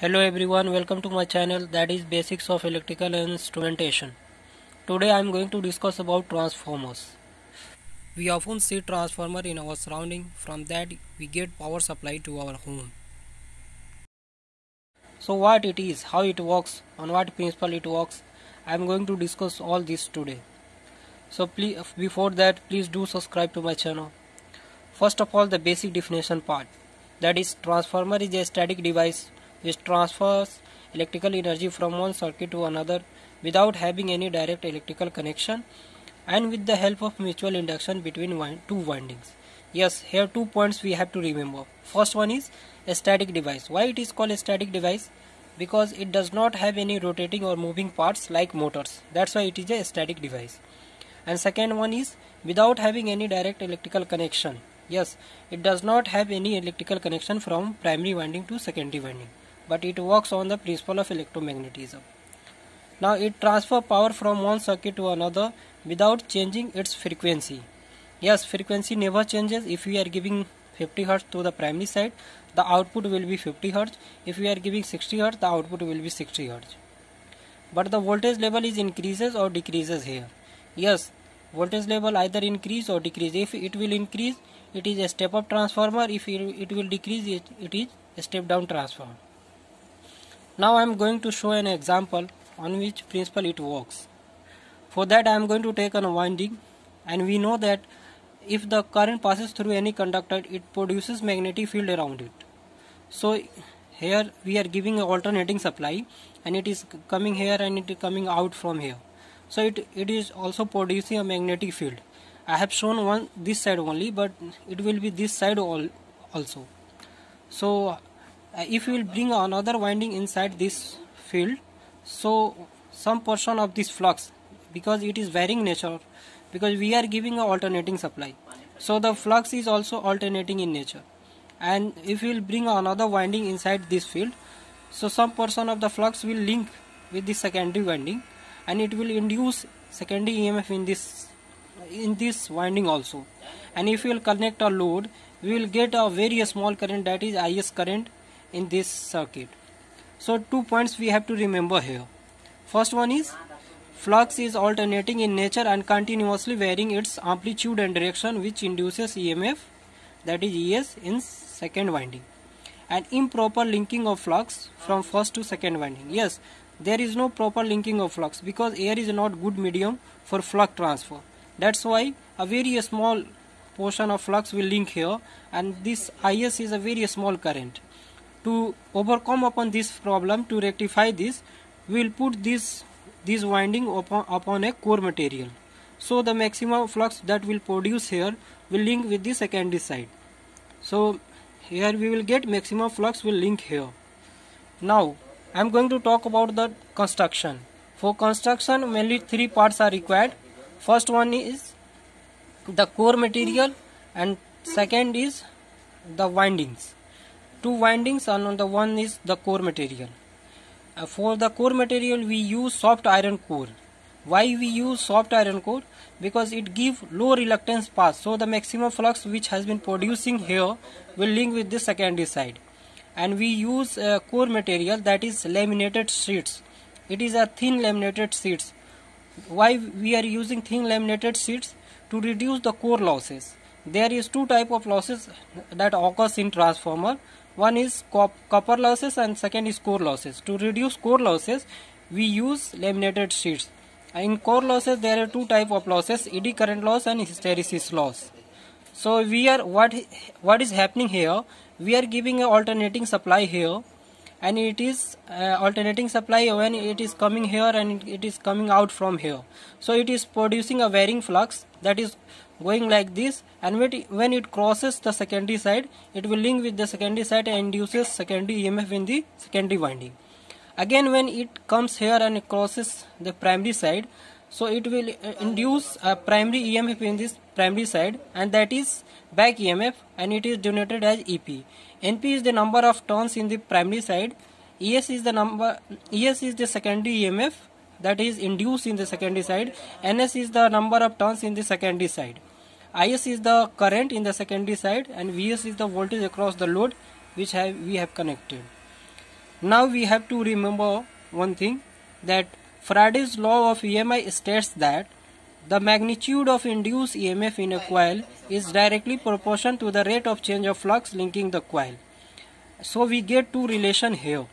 Hello everyone, welcome to my channel that is Basics of Electrical Instrumentation. Today I am going to discuss about transformers. We often see transformer in our surrounding from that we get power supply to our home. So what it is, how it works, on what principle it works, I am going to discuss all this today. So please, before that please do subscribe to my channel. First of all the basic definition part that is transformer is a static device which transfers electrical energy from one circuit to another without having any direct electrical connection and with the help of mutual induction between two windings. Yes, here two points we have to remember. First one is a static device. Why it is called a static device? Because it does not have any rotating or moving parts like motors. That's why it is a static device. And second one is without having any direct electrical connection. Yes, it does not have any electrical connection from primary winding to secondary winding but it works on the principle of electromagnetism. Now it transfers power from one circuit to another without changing its frequency. Yes, frequency never changes. If we are giving 50 Hz to the primary side, the output will be 50 Hz. If we are giving 60 Hz, the output will be 60 Hz. But the voltage level is increases or decreases here. Yes, voltage level either increase or decrease. If it will increase, it is a step up transformer. If it will decrease, it is a step down transformer. Now I am going to show an example on which principle it works. For that I am going to take a winding and we know that if the current passes through any conductor it produces magnetic field around it. So here we are giving an alternating supply and it is coming here and it is coming out from here. So it, it is also producing a magnetic field. I have shown one this side only but it will be this side all also. So uh, if you will bring another winding inside this field so some portion of this flux because it is varying nature because we are giving a alternating supply. So the flux is also alternating in nature. And if we will bring another winding inside this field so some portion of the flux will link with the secondary winding and it will induce secondary emf in this in this winding also. And if we will connect a load we will get a very small current that is is current in this circuit. So two points we have to remember here. First one is flux is alternating in nature and continuously varying its amplitude and direction which induces EMF that is ES in second winding. An improper linking of flux from first to second winding. Yes, there is no proper linking of flux because air is not good medium for flux transfer. That's why a very small portion of flux will link here and this IS is a very small current to overcome upon this problem to rectify this we will put this this winding upon, upon a core material. So the maximum flux that will produce here will link with the secondary side. So here we will get maximum flux will link here. Now I am going to talk about the construction. For construction mainly three parts are required. First one is the core material and second is the windings two windings and on the one is the core material. Uh, for the core material we use soft iron core. Why we use soft iron core? Because it give low reluctance path. So the maximum flux which has been producing here will link with the secondary side and we use uh, core material that is laminated sheets. It is a thin laminated sheets. Why we are using thin laminated sheets? To reduce the core losses. There is two type of losses that occurs in transformer one is copper losses and second is core losses. To reduce core losses we use laminated sheets. In core losses there are two type of losses eddy current loss and hysteresis loss. So we are what what is happening here we are giving a alternating supply here and it is uh, alternating supply when it is coming here and it is coming out from here. So it is producing a varying flux that is going like this and when it crosses the secondary side it will link with the secondary side and induces secondary EMF in the secondary winding. Again when it comes here and crosses the primary side so it will uh, induce a primary EMF in this primary side and that is back EMF and it is denoted as EP NP is the number of turns in the primary side. ES is the number ES is the secondary EMF that is induced in the secondary side. Ns is the number of turns in the secondary side is is the current in the secondary side and vs is the voltage across the load which have, we have connected now we have to remember one thing that Faraday's law of EMI states that the magnitude of induced EMF in a coil is directly proportional to the rate of change of flux linking the coil. So we get two relation here.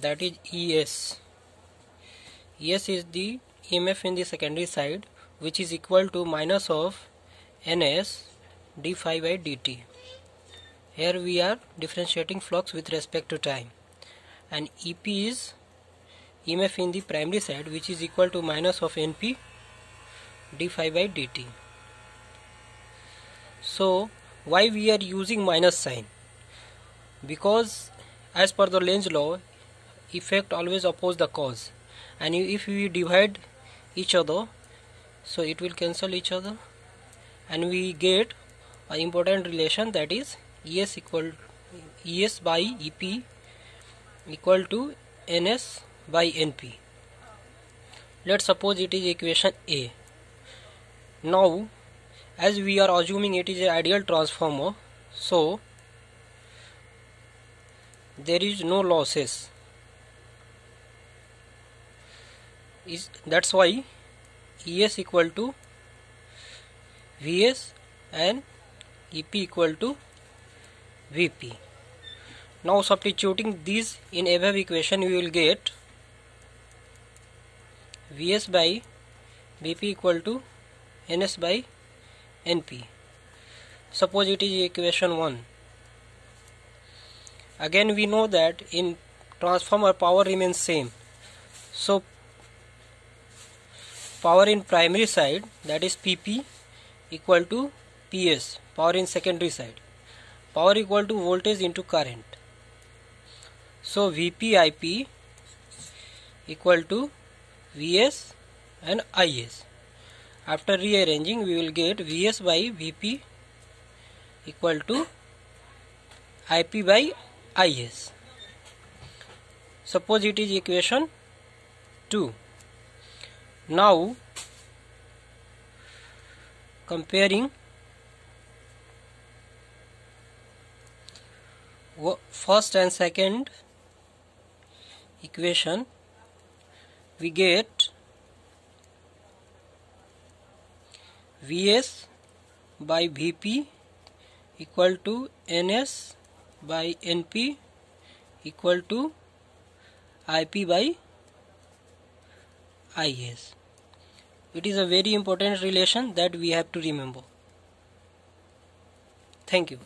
That is ES. ES is the EMF in the secondary side which is equal to minus of NS d phi by dt. Here we are differentiating flux with respect to time and EP is EMF in the primary side which is equal to minus of NP d phi by dt. So why we are using minus sign? Because as per the Lenz law effect always oppose the cause and if we divide each other. So it will cancel each other. And we get an important relation that is ES equal ES by EP equal to ns by np let's suppose it is equation a. Now as we are assuming it is an ideal transformer so there is no losses is that's why es equal to vs and ep equal to vp now substituting these in above equation we will get Vs by Vp equal to Ns by Np. Suppose it is equation 1. Again we know that in transformer power remains same. So power in primary side that is Pp equal to Ps power in secondary side power equal to voltage into current so Vp Ip equal to Vs and Is. After rearranging we will get Vs by Vp equal to Ip by Is. Suppose it is equation 2. Now comparing first and second equation we get Vs by Vp equal to Ns by Np equal to Ip by Is. It is a very important relation that we have to remember. Thank you.